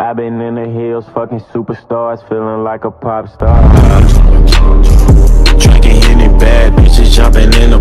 I've been in the hills, fucking superstars, feeling like a pop star. Drinking any bad bitches jumping in the